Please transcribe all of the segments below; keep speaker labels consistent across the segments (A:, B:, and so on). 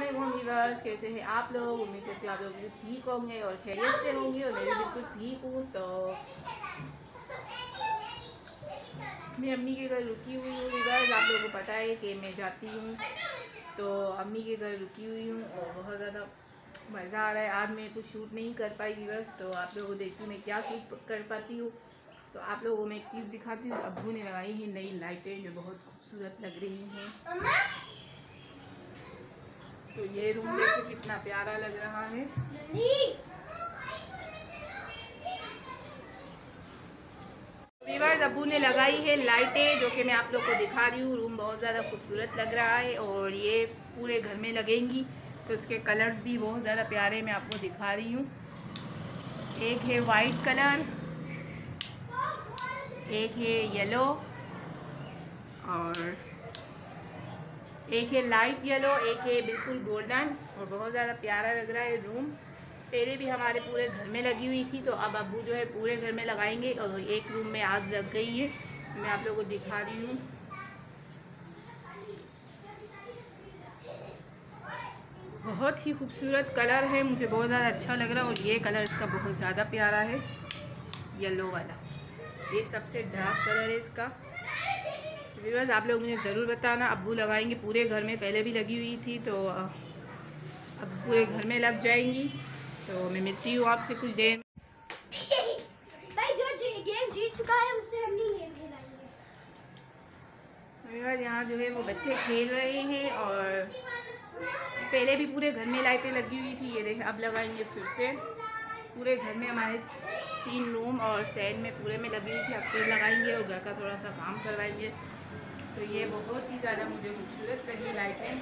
A: Viewers कैसे हैं आप लोग? उम्मीद करती हूँ आप लोग ठीक होंगे और खैरियत से होंगे और मैं भी बिल्कुल ठीक हूँ। तो मैं अम्मी के घर रुकी हुई हूँ व्यूवर्स आप लोगों को पता है कि मैं जाती हूँ। तो अम्मी के घर रुकी हुई हूँ और बहुत ज़्यादा मज़ा आ रहा है। आज मैं कुछ शूट नहीं कर पाई व्यूवर्स तो आप लोगों को देखती हूँ मैं क्या शूट कर पाती हूँ। तो आप लोगों को मैं एक चीज़ दिखाती हूँ। अब्बू ने लगाई है नई लाइटें जो बहुत खूबसूरत लग रही हैं। तो ये रूम देखो कितना प्यारा लग रहा है। अबू ने लगाई है लाइटें, जो कि मैं आप लोग को दिखा रही हूँ। रूम बहुत ज़्यादा खूबसूरत लग रहा है और ये पूरे घर में लगेंगी। तो इसके कलर्स भी बहुत ज़्यादा प्यारे मैं आपको दिखा रही हूँ। एक है वाइट कलर एक है येलो और एक है लाइट येलो एक है बिल्कुल गोल्डन और बहुत ज़्यादा प्यारा लग रहा है रूम पहले भी हमारे पूरे घर में लगी हुई थी तो अब अबू जो है पूरे घर में लगाएँगे और एक रूम में आग लग गई है। मैं आप लोगों को दिखा रही हूँ। बहुत ही खूबसूरत कलर है, मुझे बहुत ज़्यादा अच्छा लग रहा है और ये कलर इसका बहुत ज़्यादा प्यारा है येलो वाला। ये सबसे डार्क कलर है इसका। व्यूवर्स आप लोग मुझे ज़रूर बताना। अबू लगाएँगे पूरे घर में पहले भी लगी हुई थी तो अब पूरे घर में लग जाएँगी। तो मैं मिलती हूँ आपसे कुछ देर
B: भाई जो गेम जीत चुका है उससे हम नहीं गेम खेलेंगे
A: यहाँ जो है वो बच्चे खेल रहे हैं और पहले भी पूरे घर में लाइटें लगी हुई थी ये देखें अब लगाएँगे फिर से। पूरे घर में हमारे तीन रूम और सैन में पूरे में लगी हुई थी अब फिर लगाएँगे और घर का थोड़ा सा काम करवाएँगे। तो ये बहुत ही ज़्यादा मुझे खूबसूरत लगी लाइटें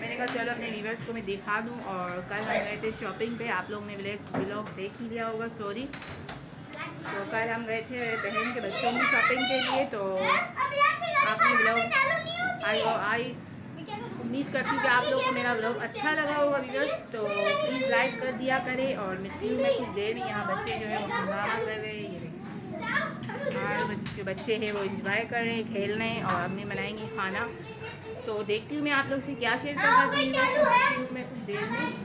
A: मैंने कहा, चलो अपने व्यूवर्स को मैं दिखा दूँ और कल हम गए थे शॉपिंग पे। आप लोग ने ब्लॉग देख ही लिया होगा सॉरी तो कल हम गए थे बहन के बच्चों की शॉपिंग के लिए तो आपने ब्लॉग आई आई उम्मीद करती हूँ कि आप लोगों को मेरा ब्लॉग अच्छा लगा होगा व्यूवर्स तो प्लीज़ लाइक कर दिया करें और हूँ, मैं कुछ देर में यहाँ बच्चे जो है वो हंगामा कर रहे हैं और जो बच्चे हैं वो इंजॉय कर रहे हैं खेल रहे हैं और अम्मी बनाएँगी खाना। तो देखती हूँ मैं आप लोग से क्या शेयर करना चाहिए मैं कुछ देर में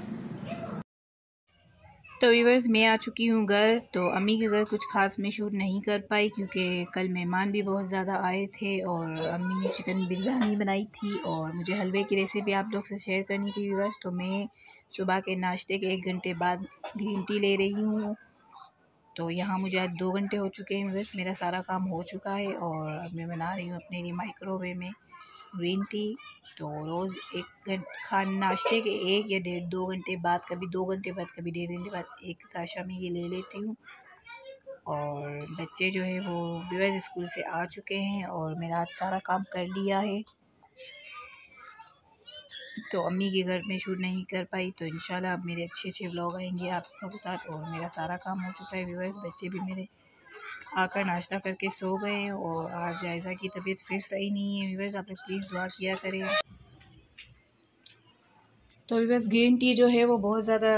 A: तो वीवर्स मैं आ चुकी हूँ घर। तो अम्मी के घर कुछ खास मैं शूट नहीं कर पाई क्योंकि कल मेहमान भी बहुत ज़्यादा आए थे और अम्मी ने चिकन बिरयानी बनाई थी और मुझे हलवे की रेसिपी आप लोग से शेयर करनी थी वीवर्स तो मैं सुबह के नाश्ते के एक घंटे बाद ग्रीन टी ले रही हूँ। तो यहाँ मुझे आज दो घंटे हो चुके हैं बस, मेरा सारा काम हो चुका है और अब मैं बना रही हूँ अपने लिए माइक्रोवेव में ग्रीन टी तो रोज़ एक घंटे खान, नाश्ते के एक या डेढ़, दो घंटे बाद, कभी दो घंटे बाद, कभी डेढ़ घंटे बाद एक साशा में ये ले लेती हूँ। और बच्चे जो है वो बेवज स्कूल से आ चुके हैं और मेरा आज सारा काम कर लिया है। तो अम्मी के घर में शूट नहीं कर पाई तो इंशाल्लाह अब मेरे अच्छे अच्छे व्लॉग आएँगे आप लोगों के साथ और मेरा सारा काम हो चुका है व्यूवर्स बच्चे भी मेरे आकर नाश्ता करके सो गए और आज जायज़ा की तबीयत फिर सही नहीं है व्यूवर्स आप लोग प्लीज़ दुआ किया करें। तो व्यूवर्स ग्रीन टी जो है वो बहुत ज़्यादा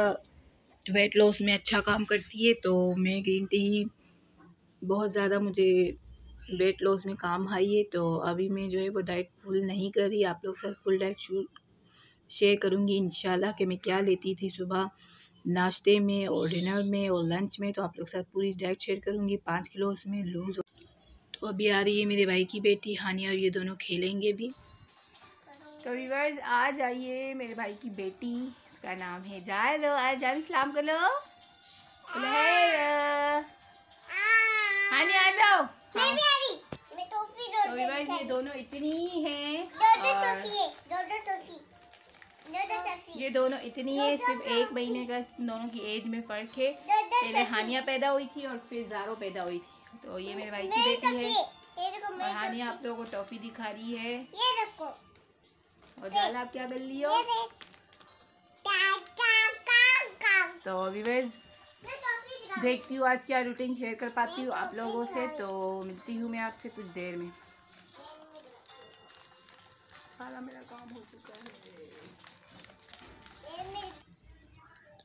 A: वेट लॉस में अच्छा काम करती है तो मैं ग्रीन टी बहुत ज़्यादा मुझे वेट लॉस में काम आई है तो अभी मैं जो है वो डाइट फुल नहीं कर रही, आप लोग साथ फुल डाइट शूट शेयर करूँगी इन कि मैं क्या लेती थी सुबह। नाश्ते में और डिनर में और लंच में तो आप लोग साथ पूरी डाइट शेयर करूँगी। पाँच किलो उसमें लूज़ तो अभी आ रही है मेरे भाई की बेटी हानिया और ये दोनों खेलेंगे भी। तो वीवर्स आज आइए मेरे भाई की बेटी का नाम है जा लो आज जा सलाम कर लो। हानिया आ जाओ। मैं भी आ रही मैं तो ये दोनों इतनी हैं ये दोनों इतनी है सिर्फ़ एक महीने का दोनों की एज में फ़र्क है। पहले हानिया पैदा हुई थी और फिर ज़ारो पैदा हुई थी। तो ये मेरे भाई की बेटी है। और हानिया आप लोगों को टॉफ़ी दिखा रही है। और जाल आप क्या कर लियो तो विवेज देखती हूँ आज क्या रूटीन शेयर कर पाती हूँ आप लोगों से। तो मिलती हूँ मैं आपसे कुछ देर में। सारा मेरा काम हो चुका है।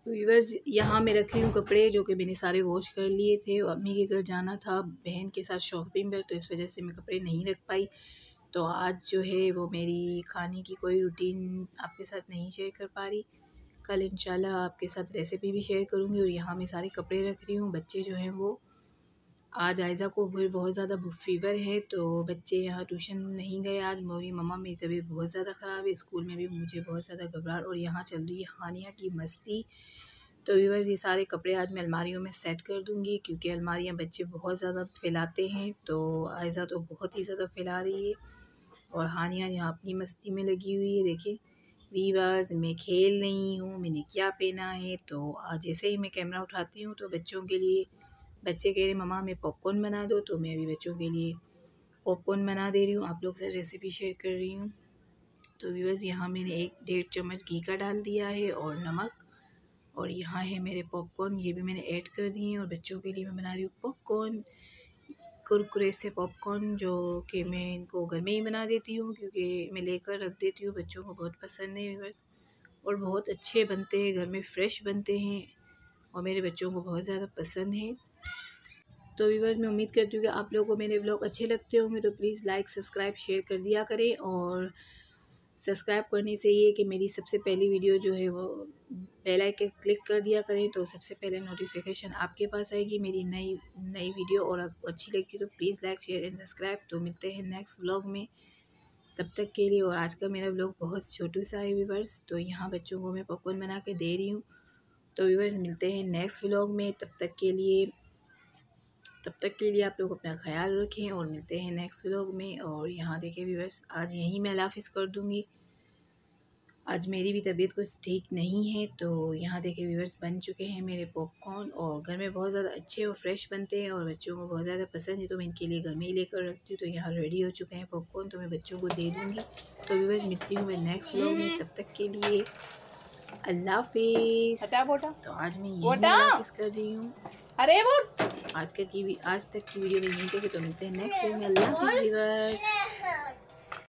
A: तो व्यूवर्स यहाँ मैं रख रही हूँ कपड़े जो कि मैंने सारे वॉश कर लिए थे और अम्मी के घर जाना था। बहन के साथ शॉपिंग पर तो इस वजह से मैं कपड़े नहीं रख पाई।
C: तो आज जो है वो मेरी खाने की कोई रूटीन आपके साथ नहीं शेयर कर पा रही। कल इंशाल्लाह आपके साथ रेसिपी भी शेयर करूँगी और यहाँ मैं सारे कपड़े रख रही हूँ। बच्चे जो हैं वो आज आयज़ा को फिर बहुत ज़्यादा फीवर है तो बच्चे यहाँ ट्यूशन नहीं गए आज। मेरी मम्मा मेरी तबीयत बहुत ज़्यादा ख़राब है, स्कूल में भी मुझे बहुत ज़्यादा घबराहट और यहाँ चल रही है हानिया की मस्ती। तो व्यूवर्स ये सारे कपड़े आज मैं अलमारियों में सेट कर दूँगी, क्योंकि अलमारियाँ बच्चे बहुत ज़्यादा फैलाते हैं तो आयज़ा तो बहुत ही ज़्यादा फैला रही है और हानिया यहाँ अपनी मस्ती में लगी हुई है देखिए वीवर्स मैं खेल रही हूँ, मैंने क्या पहना है तो आज जैसे ही मैं कैमरा उठाती हूँ तो बच्चों के लिए बच्चे कह रहे ममा मैं पॉपकॉर्न बना दो तो मैं अभी बच्चों के लिए पॉपकॉर्न बना दे रही हूँ। आप लोग से रेसिपी शेयर कर रही हूँ। तो व्यूवर्स यहाँ मैंने एक डेढ़ चम्मच घी का डाल दिया है और नमक, और यहाँ है मेरे पॉपकॉर्न ये भी मैंने ऐड कर दिए हैं और बच्चों के लिए मैं बना रही हूँ पॉपकॉर्न कुरकुरे से पॉपकॉर्न जो कि मैं इनको घर में ही बना देती हूँ, क्योंकि मैं लेकर रख देती हूँ। बच्चों को बहुत पसंद है बस और बहुत अच्छे बनते हैं, घर में फ्रेश बनते हैं, और मेरे बच्चों को बहुत ज़्यादा पसंद है। तो व्यूवर्स मैं उम्मीद करती हूँ कि आप लोगों को मेरे ब्लॉग अच्छे लगते होंगे तो प्लीज़ लाइक सब्सक्राइब शेयर कर दिया करें और सब्सक्राइब करने से ये कि मेरी सबसे पहली वीडियो जो है वो बेल आइकन क्लिक कर दिया करें तो सबसे पहले नोटिफिकेशन आपके पास आएगी, मेरी नई नई वीडियो और अच्छी लगी तो please like share and subscribe तो मिलते हैं नेक्स्ट ब्लॉग में। तब तक के लिए और आज का मेरा ब्लॉग बहुत छोटू सा है व्यूवर्स तो यहाँ बच्चों को मैं पॉपकॉर्न बना के दे रही हूँ। तो व्यूवर्स मिलते हैं नेक्स्ट ब्लॉग में। तब तक के लिए तब तक के लिए आप लोग अपना ख्याल रखें और मिलते हैं नेक्स्ट व्लॉग में और यहाँ देखें व्यूवर्स आज यहीं मैं लाफिस कर दूँगी। आज मेरी भी तबीयत कुछ ठीक नहीं है तो यहाँ देखे व्यूवर्स बन चुके हैं मेरे पॉपकॉर्न और घर में बहुत ज़्यादा अच्छे और फ्रेश बनते हैं और बच्चों को बहुत ज़्यादा पसंद है तो मैं इनके लिए घर में ही लेकर रखती हूँ तो यहाँ रेडी हो चुके हैं पॉपकॉर्न तो मैं बच्चों को दे दूँगी। तो व्यूवर्स मिलती हूँ मैं नेक्स्ट व्लॉग में तब तक के लिए अल्लाह हाफिज़। तो आज मैं यही कर रही हूँ।
A: अरे वो
C: आज के की आज तक की वीडियो नहीं पे तो मिलते हैं नेक्स्ट वीडियो में। अल्लाह हाफिज़